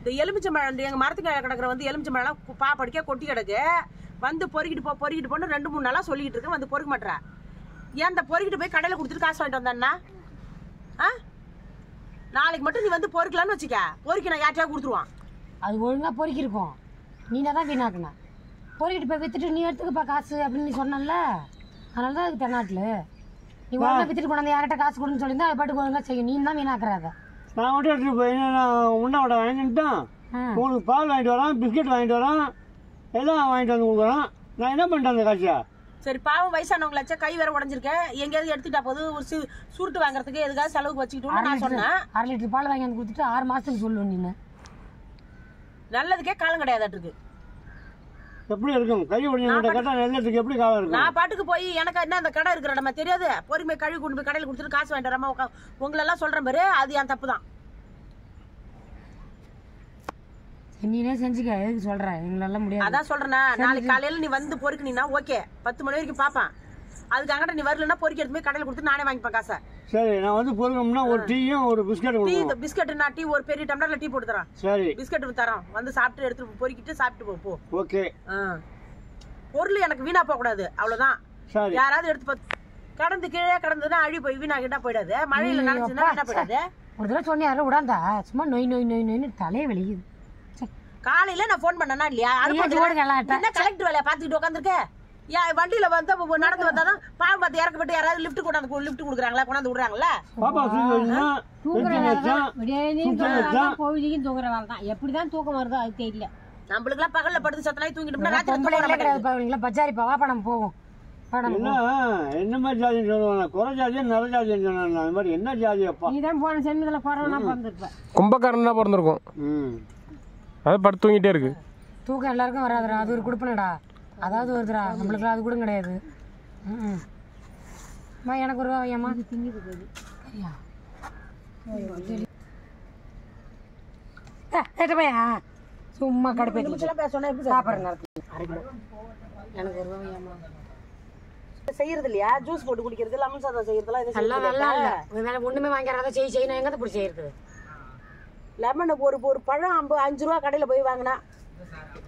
இந்த எலுமிச்சம்பழம் இந்த எங்க மரத்துக்கு கிடக்குற வந்து எலுமிச்சம்பழம் பா படிக்க கொட்டி கிடக்கு. வந்து பொறுக்கிட்டு போ பொறுக்கிட்டு போன்னு ரெண்டு மூணு நாளா சொல்லிக்கிட்டு இருக்கேன் வந்து பொறுக்க மாட்டேற ஏன் இந்த பொறுக்கிட்டு போய் கடையில கொடுத்துட்டு காசு வாங்கிட்டு வந்தேன்னா? ஆ? நாளைக்கு மட்டும் நீ வந்து பொறுக்கலான்னு வச்சுக்க. பொறுக்கி நான் யார்ட்டையா கொடுத்துருவான். அது ஒழுங்கா பொறுக்கிருக்கும். நீ தான் வீணாக்குன பொறுக்கிட்டு போய் வித்துட்டு நீ எடுத்துக்கப்பா காசு அப்படின்னு நீ சொன்னல அதனால தான் அதுக்கு தென்னாட்டில். நீ ஒழுங்கா வித்துட்டு கொண்டாந்து யார்கிட்ட காசு கொடுன்னு சொல்லியிருந்தா அது பாட்டுக்கு ஒழுங்கா செய்யும். நீ தான் வீணாக்குற அதை. நான் மட்டும் எடுத்துட்டு போய் நான் உண்டை வடை வாங்கிட்டேன். உங்களுக்கு பால் வாங்கிட்டு வரேன் பிஸ்கட் வாங்கிட்டு வரேன் எல்லாம் வாங்கிட்டு வந்து கொடுக்குறேன். நான் என்ன பண்ணிட்டேன் அந்த காட்சியை? சரி பாவம் வயசானவங்களாச்சா கை வேற உடஞ்சிருக்கேன் எங்கேயாவது எடுத்துட்டா போது ஒரு சு சுருட்டு வாங்குறதுக்கு எதுக்காவது செலவுக்கு வச்சுக்கிட்டோம்னு நான் சொன்னேன். அரை லிட்டர் பால் வாங்கி வந்து கொடுத்துட்டு ஆறு மாசத்துக்கு சொல்லுவேன் நீ நல்லதுக்கே காலம் கிடையாதாட்டுருக்கு. எப்படி இருக்கும்? கை நெல்லத்துக்கு எப்படி காலம் இருக்கும்? நான் பாட்டுக்கு போய் எனக்கு என்ன அந்த கடை இருக்கிற நம்ம தெரியாது. பொறுமை கழுவி கொண்டு போய் கடையில் கொடுத்துட்டு காசு வாங்கிட்டு வராம உங்களெல்லாம் சொல்றேன் பாரு அது என் தப்பு தான் நீனே செஞ்சுக்க? எதுக்கு சொல்ற? எங்களால முடியாது. அதான் சொல்றேன்னா நாளைக்கு காலையில நீ வந்து பொறுக்கினீங்கன்னா ஓகே. பத்து மணி வரைக்கும் பாப்பான். அதுக்கு அங்கிட்ட நீ வரலன்னா பொறுக்கி எடுத்து போய் கடையில் கொடுத்து நானே வாங்கிப்பேன் காசை. சரி நான் வந்து பொருக்கணும்னா ஒரு டீயும் ஒரு பிஸ்கட் டீ பிஸ்கட் நான் டீ ஒரு பெரிய டம்ளர்ல டீ போட்டு தரேன். சரி. பிஸ்கட் தரோம் வந்து சாப்பிட்டு எடுத்து பொறுக்கிட்டு சாப்பிட்டு போ ஓகே. பொருள் எனக்கு வீணா போக கூடாது அவ்வளவுதான். சரி. யாராவது எடுத்து பா- கடந்து கீழே கடந்ததுன்னா அழி போய் வீணா கிட்டா போயிடாது மழையில நினைச்சுன்னா வீணா போயிடாது. ஒரு தடவை சொன்னியாரு விடாந்தா சும்மா நொய் நொய் நொய் நொய்னு தலையே ச்சே. காலையில நான் ஃபோன் பண்ணனா இல்லையா? அது? என்ன கலெக்டர் வேலையை? பார்த்துக்கிட்டு உட்காந்துருக்க ஏன் வண்டியில வந்து நடந்து வந்தாதான் பாவம் பார்த்து இறக்கப்பட்டு யாராவது லிஃப்ட் கொண்டாந்து லிஃப்ட் கொடுக்குறாங்களா கொண்டாந்து விடுறாங்களா? பாப்பா தூக்கி வச்சுன்னா பென்ஷன் வச்சேன் சுத்தம் வச்சேன் பொழுதுக்கும் தூங்குற வேலை தான். எப்படிதான் தூக்கம் வருதோ அது தெரியல. நம்மளுக்கு எல்லாம் பகல்ல படுத்து சத்தனாய் தூங்கிட்டோம்னா ராத்திரி தூங்க பஜாரி பாவா படம் போவோம் படம் என்ன மாதிரி ஜாதின்னு சொல்லுவாங்க? குறை ஜாதியா ஜாதின்னு சொன்னாங்க அந்த மாதிரி என்ன ஜாதி அப்பா? நீ தான் போன சென்மத்தில் கொரோனா பிறந்திருப்ப. கும்பக்காரன் தான் பிறந்திருக்கும். ம். அது படுத்து தூங்கிட்டே இருக்கு. தூக்கம் எல்லாருக்கும் வராதுடா. அது ஒரு குடுப்பனடா. அதாவது வருதுடா நம்மளுக்கு அது கூட கிடையாது. ம் அம்மா எனக்கு ஒரு ஐயம்மா சரியா? ஏட்ட பையா சும்மா எப்படி சாப்பிட்ற எனக்கு ஒரு ஐயம்மா செய்யறது இல்லையா? ஜூஸ் போட்டு குடிக்கிறது லெமன் சாதம் செய்யறதுலாம் நல்லா? இல்லை. வேலை ஒன்றுமே வாங்கிறாத செய் செய்யணும் எங்கே பிடிச்சி செய்யறது? லெமன் ஒரு ஒரு பழம் ஐம்பது அஞ்சு ரூபா கடையில போய் வாங்கினா.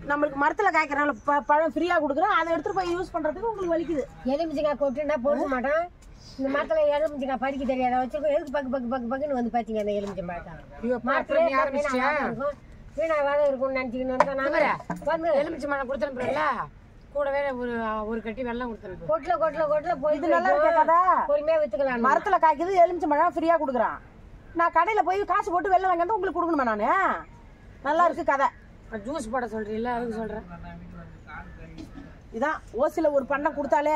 நம்மளுக்கு மரத்துல காய்க்கிறனால ப- பழம் ஃப்ரீயா கொடுக்குறோம். அதை எடுத்துட்டு போய் யூஸ் பண்றதுக்கு உங்களுக்கு வலிக்குது. எலுமிச்சங்காய் கொட்டுனா போட மாட்டான் இந்த மரத்துல எலுமிச்சங்காய் பறிக்க தெரியாத. வச்சிருக்கோம் எதுக்கு பக்கு பக்கு பக்கு பக்குன்னு வந்து பாத்தீங்க அந்த எலுமிச்சம் பழம் மரத்துல நீ ஆரம்பிச்சிட்டியா? வீணா வேலை இருக்கும்னு நினைச்சுக்கணும் நான் வந்து எலுமிச்சை மழை கொடுத்துருப்பல கூடவே ஒரு ஒரு கட்டி வெள்ளம் கொடுத்துருப்போம் கொட்டில கொட்டில கொட்டில போய் இது நல்லா இருக்கே. கதை பொறுமையா வித்துக்கலாம் மரத்துல காய்க்குது எலுமிச்சை பழம் ஃப்ரீயா கொடுக்குறான். நான் கடையில போய் காசு போட்டு வெள்ளம் வாங்கி வந்து உங்களுக்கு கொடுக்கணுமா நானு? நல்லா இருக்கு கதை. ஜூஸ் போட சொல்றீல்ல அதுக்கு சொல்றேன். இதான் ஓசில ஒரு பண்ணை கொடுத்தாலே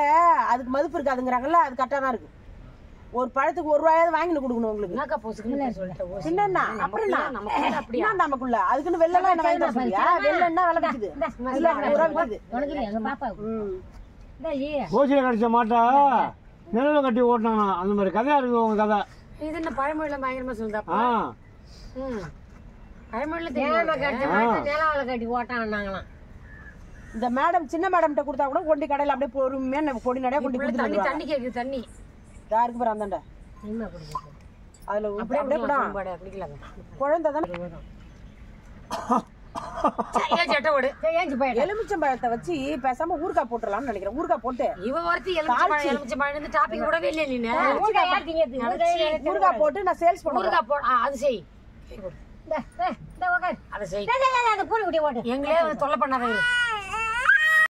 அதுக்கு மதிப்பு இருக்காதுங்கிறாங்கல்ல அது கரெக்டாக தான் இருக்கு ஒரு பழத்துக்கு ஒரு ரூபாயாவது வாங்கிட்டு கொடுக்கணும் உங்களுக்கு. என்னக்கா போசுக்குன்னு சொல்லிட்டேன் ஓ, பின்ன என்ன? அப்புறம் என்ன? நமக்குள்ள அப்படியா? நமக்குள்ள? அதுக்குன்னு வெள்ளம் என்ன வாங்கி வெள்ளம் என்ன விலை விக்குது. இல்ல நூறு ரூபா விக்குது. உனக்கு இல்லையா? எங்க பாப்பா ம். ஓசியில் கடிச்ச மாட்டா? நிழல கட்டி ஓட்டினாங்க அந்த மாதிரி கதையா இருக்கு உங்க கதை. இது என்ன பழமொழியில பயங்கரமா சொல்லுதா ஆ. ம். கட்டி ஓட்டான்னாங்களாம். இந்த மேடம் சின்ன மேடம்கிட்ட கொடுத்தா கூட கொண்டு கடையில அப்படியே பொறுமையா நம்ம கொடி நடையா கொண்டு உள்ள தண்ணி தண்ணி கேக்குது தண்ணி. இதா இருக்கு பாரு அந்தாண்ட அதுல. அப்படியே அப்படியே கூட குடிக்கலாம், குழந்தை தானே? எலுமிச்சம்பழத்தை வச்சு பேசாம ஊறுகாய் போட்டுடலாம்னு நினைக்கிறேன். ஊறுகாய் போட்டு. இவ ஒருத்தி எலுமிச்சை பழம் எலுமிச்சை பழம் இருந்து டாபிக் விடவே இல்லை நீ ஊறுகாய் போட்டு நான் சேல்ஸ் பண்ணுவேன் ஊறுகாய் போ அது செய். அதை செய். அந்த பூரி குட்டி ஓட்டு எங்களே தொல்லை பண்ணாத.